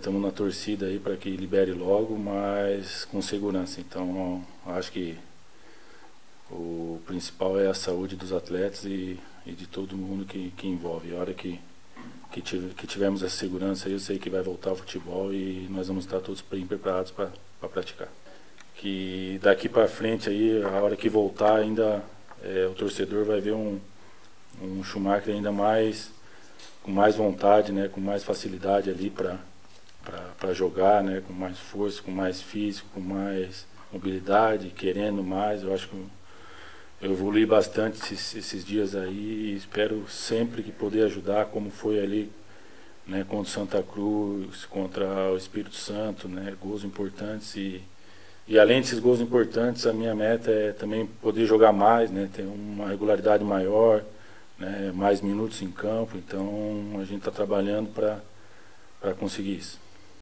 Estamos na torcida aí para que libere logo, mas com segurança. Então, acho que o principal é a saúde dos atletas e, e de todo mundo que, que envolve. A hora que, que, tive, que tivermos essa segurança, eu sei que vai voltar o futebol e nós vamos estar todos bem preparados para praticar. Que daqui para frente, aí, a hora que voltar, ainda é, o torcedor vai ver um, um Schumacher ainda mais com mais vontade, né, com mais facilidade ali para para jogar, né, com mais força, com mais físico, com mais mobilidade, querendo mais. Eu acho que eu evolui bastante esses, esses dias aí e espero sempre que poder ajudar, como foi ali né, contra Santa Cruz, contra o Espírito Santo, né, gols importantes e e além desses gols importantes, a minha meta é também poder jogar mais, né, ter uma regularidade maior, né, mais minutos em campo. Então a gente está trabalhando para conseguir isso.